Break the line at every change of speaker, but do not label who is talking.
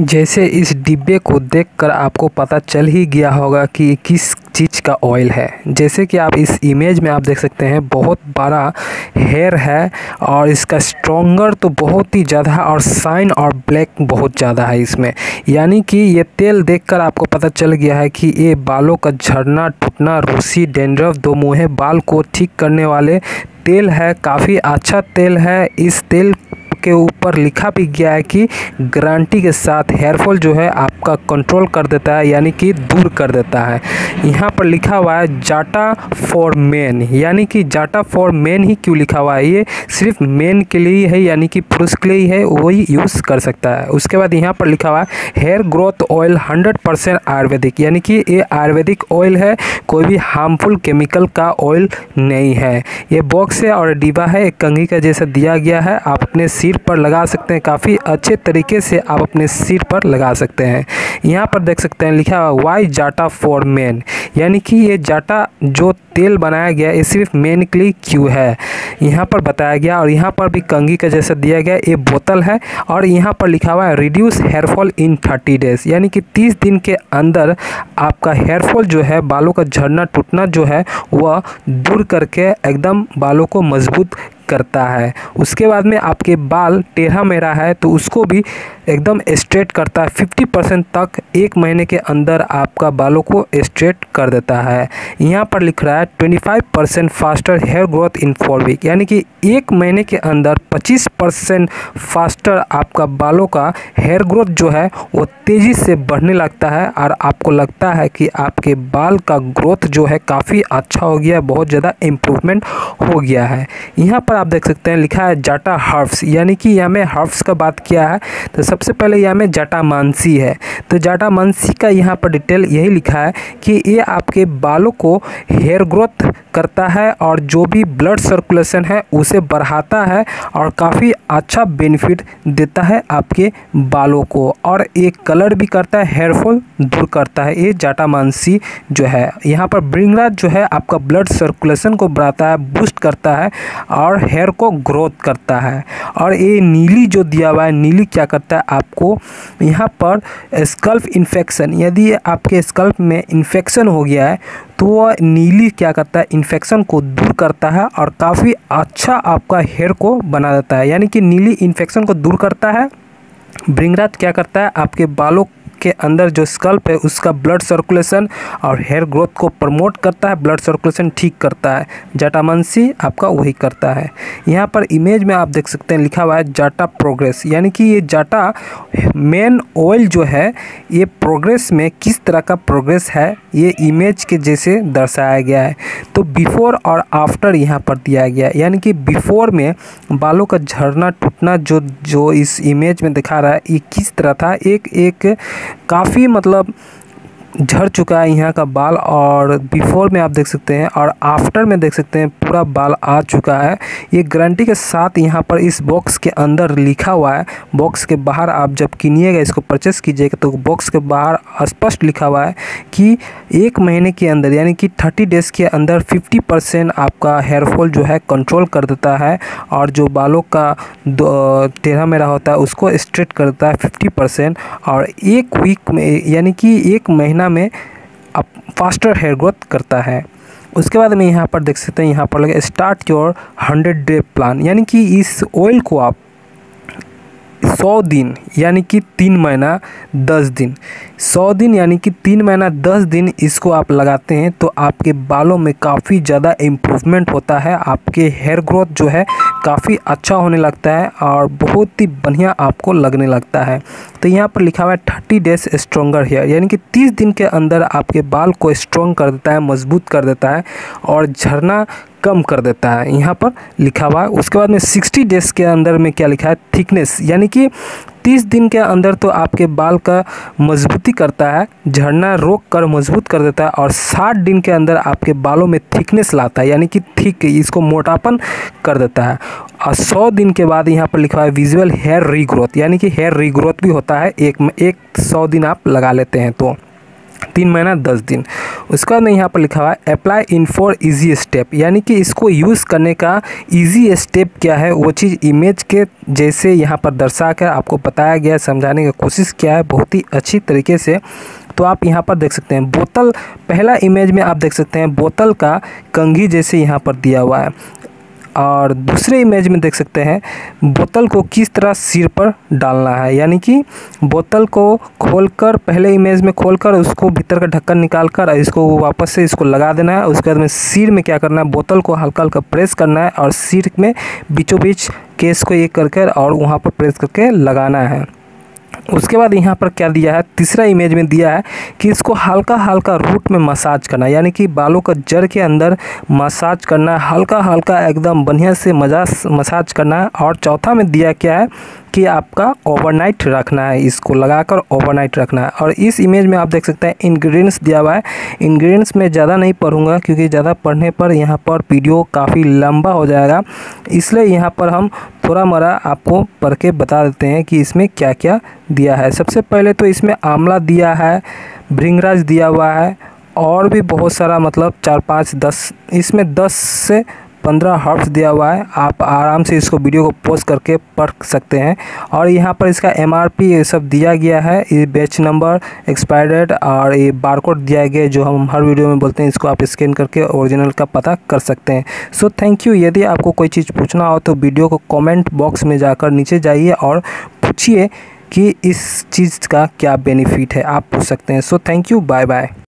जैसे इस डिब्बे को देखकर आपको पता चल ही गया होगा कि किस चीज़ का ऑयल है। जैसे कि आप इस इमेज में आप देख सकते हैं, बहुत बड़ा हेयर है और इसका स्ट्रॉन्गर तो बहुत ही ज़्यादा है और शाइन और ब्लैक बहुत ज़्यादा है इसमें। यानी कि ये तेल देखकर आपको पता चल गया है कि ये बालों का झड़ना टूटना, रूसी डेंड्रफ दो मुँहे बाल को ठीक करने वाले तेल है, काफ़ी अच्छा तेल है। इस तेल के ऊपर लिखा भी गया है कि गारंटी के साथ हेयरफॉल जो है आपका कंट्रोल कर देता है, यानी कि दूर कर देता है। यहाँ पर लिखा हुआ है जाटा फॉर मेन यानी कि जाटा फॉर मेन ही क्यों लिखा हुआ है? ये सिर्फ़ मेन के लिए ही यानी कि पुरुष के लिए ही वही यूज़ कर सकता है। उसके बाद यहाँ पर लिखा हुआ है hair growth oil hundred percent Ayurvedic यानी कि ये आयुर्वेदिक ऑयल है, कोई भी हार्मफुल केमिकल का ऑयल नहीं है। ये बॉक्स है और डिब्बा है, एक कंघी का जैसा दिया गया है, आप अपने सिर पर लगा सकते हैं। काफ़ी अच्छे तरीके से आप अपने सिर पर लगा सकते हैं। यहाँ पर देख सकते हैं, लिखा हुआ वाई जाटा फॉर मेन यानी कि ये जाटा जो तेल बनाया गया, ये सिर्फ़ मेन के लिए क्यों है? यहाँ पर बताया गया और यहाँ पर भी कंगी का जैसा दिया गया, ये बोतल है और यहाँ पर लिखा हुआ है reduce hair fall in thirty days यानी कि तीस दिन के अंदर आपका हेयरफॉल जो है, बालों का झड़ना टूटना जो है, वह दूर करके एकदम बालों को मज़बूत करता है। उसके बाद में आपके बाल टेढ़ा मेढ़ा है तो उसको भी एकदम स्ट्रेट करता है। फिफ्टी परसेंट तक एक महीने के अंदर आपका बालों को स्ट्रेट कर देता है। यहाँ पर लिख रहा है, twenty five percent faster hair growth in four week. यानी कि एक महीने के अंदर पच्चीस परसेंट फास्टर आपका बालों का हेयर ग्रोथ जो है, वो तेज़ी से बढ़ने लगता है और आपको लगता है कि आपके बाल का ग्रोथ जो है, काफ़ी अच्छा हो गया बहुत ज़्यादा इम्प्रूवमेंट हो गया है। यहाँ पर आप देख सकते हैं, लिखा है जाटा हर्ब्स यानी कि यहाँ में हर्ब्स का बात किया है तो सबसे पहले यहाँ में जाटा मानसी है। तो जाटा मानसी का यहाँ पर डिटेल यही लिखा है कि ये आपके बालों को हेयर ग्रोथ करता है और जो भी ब्लड सर्कुलेशन है, उसे बढ़ाता है और काफ़ी अच्छा बेनिफिट देता है आपके बालों को। और एक कलर भी करता है हेयरफॉल दूर करता है। ये जाटा मानसी जो है, यहाँ पर ब्रिंगराज जो है, आपका ब्लड सर्कुलेशन को बढ़ाता है, बूस्ट करता है और हेयर को ग्रोथ करता है। और ये नीली जो दिया हुआ है, नीली क्या करता है? आपको यहाँ पर स्कल्प इन्फेक्शन यदि आपके स्कल्प में इन्फेक्शन हो गया है तो वह नीली क्या करता है? इन्फेक्शन को दूर करता है और काफ़ी अच्छा आपका हेयर को बना देता है। यानी कि नीली इन्फेक्शन को दूर करता है। ब्रिंगराज क्या करता है? आपके बालों के अंदर जो स्कल्प है उसका ब्लड सर्कुलेशन और हेयर ग्रोथ को प्रमोट करता है ब्लड सर्कुलेशन ठीक करता है जाटामंसी आपका वही करता है। यहाँ पर इमेज में आप देख सकते हैं, लिखा हुआ है जाटा प्रोग्रेस यानी कि ये जाटा मेन ऑयल जो है, ये प्रोग्रेस में किस तरह का प्रोग्रेस है, ये इमेज के जैसे दर्शाया गया है। तो बिफोर और आफ्टर यहाँ पर दिया गया है, यानी कि बिफोर में बालों का झड़ना टूटना जो जो इस इमेज में दिखा रहा है, ये किस तरह था? एक एक काफ़ी मतलब झड़ चुका है यहाँ का बाल और बिफोर में आप देख सकते हैं और आफ्टर में देख सकते हैं पूरा बाल आ चुका है। ये गारंटी के साथ यहाँ पर इस बॉक्स के अंदर लिखा हुआ है। बॉक्स के बाहर आप जब किनिएगा, इसको परचेस कीजिएगा तो बॉक्स के बाहर स्पष्ट लिखा हुआ है कि एक महीने के अंदर, यानी कि थर्टी डेज़ के अंदर फिफ्टी परसेंट आपका हेयरफॉल जो है कंट्रोल कर देता है और जो बालों का टेढ़ा मेढ़ा होता है, उसको स्ट्रेट कर देता है फिफ्टी परसेंट और एक वीक में, यानी कि एक महीना में फास्टर हेयर ग्रोथ करता है। उसके बाद में यहाँ पर देख सकते हैं, यहाँ पर लगे start your hundred day plan यानी कि इस ऑयल को आप सौ दिन, यानी कि तीन महीना, दस दिन। सौ दिन, यानी कि तीन महीना, दस दिन इसको आप लगाते हैं तो आपके बालों में काफ़ी ज़्यादा इम्प्रूवमेंट होता है। आपके हेयर ग्रोथ जो है, काफ़ी अच्छा होने लगता है और बहुत ही बढ़िया आपको लगने लगता है। तो यहाँ पर लिखा हुआ है, थर्टी डेज़ स्ट्रोंगर हेयर यानी कि तीस दिन के अंदर आपके बाल को स्ट्रॉन्ग कर देता है, मज़बूत कर देता है और झरना कम कर देता है। यहाँ पर लिखा हुआ है, उसके बाद में सिक्सटी डेज़ के अंदर में क्या लिखा है? थिकनेस यानी कि तीस दिन के अंदर तो आपके बाल का मजबूती करता है, झड़ना रोक कर मज़बूत कर देता है और साठ दिन के अंदर आपके बालों में थिकनेस लाता है, यानी कि थिक इसको मोटापन कर देता है। और सौ दिन के बाद यहाँ पर लिखा है विजुअल हेयर रीग्रोथ यानी कि हेयर रीग्रोथ भी होता है, एक एक सौ दिन आप लगा लेते हैं तो। तीन महीना, दस दिन। उसके बाद में यहाँ पर लिखा हुआ है apply in four easy step यानी कि इसको यूज़ करने का ईजी स्टेप क्या है? वो चीज़ इमेज के जैसे यहाँ पर दर्शा कर आपको बताया गया, समझाने की कोशिश किया है, बहुत ही अच्छी तरीके से। तो आप यहाँ पर देख सकते हैं, बोतल, पहला इमेज में आप देख सकते हैं, बोतल का कंघी जैसे यहाँ पर दिया हुआ है। और दूसरे इमेज में देख सकते हैं, बोतल को किस तरह सिर पर डालना है, यानी कि बोतल को खोलकर, पहले इमेज में खोलकर, उसको भीतर का ढक्कन निकाल कर इसको वापस से इसको लगा देना है, उसके बाद में सिर में क्या करना है, बोतल को हल्का हल्का प्रेस करना है और सिर में बीचों बीच केस को एक कर कर और वहाँ पर प्रेस करके लगाना है। उसके बाद यहाँ पर क्या दिया है? तीसरा इमेज में दिया है कि इसको हल्का हल्का रूट में मसाज करना यानी कि बालों का जड़ के अंदर मसाज करना हल्का हल्का एकदम बढ़िया से मज़ा मसाज करना और चौथा में दिया क्या है? कि आपका ओवरनाइट रखना है, इसको लगाकर ओवरनाइट रखना है। और इस इमेज में आप देख सकते हैं इंग्रेडिएंट्स दिया हुआ है। इंग्रेडिएंट्स में ज़्यादा नहीं पढ़ूँगा, क्योंकि ज़्यादा पढ़ने पर यहाँ पर वीडियो काफ़ी लंबा हो जाएगा। इसलिए यहाँ पर हम थोड़ा मरा आपको पढ़ के बता देते हैं कि इसमें क्या क्या दिया है। सबसे पहले तो इसमें आंवला दिया है, भृंगराज दिया हुआ है, और भी बहुत सारा मतलब चार पाँच दस, इसमें दस से पंद्रह हर्ब्स दिया हुआ है। आप आराम से इसको वीडियो को पोस्ट करके पढ़ सकते हैं। और यहाँ पर इसका एम आर पी ये सब दिया गया है। ये बैच नंबर, एक्सपायर डेट और ये बारकोड दिया गया है, जो हम हर वीडियो में बोलते हैं। इसको आप स्कैन करके ओरिजिनल का पता कर सकते हैं। सो थैंक यू यदि आपको कोई चीज़ पूछना हो तो वीडियो को कॉमेंट बॉक्स में जाकर नीचे जाइए और पूछिए कि इस चीज़ का क्या बेनिफिट है। आप पूछ सकते हैं। So thank you bye bye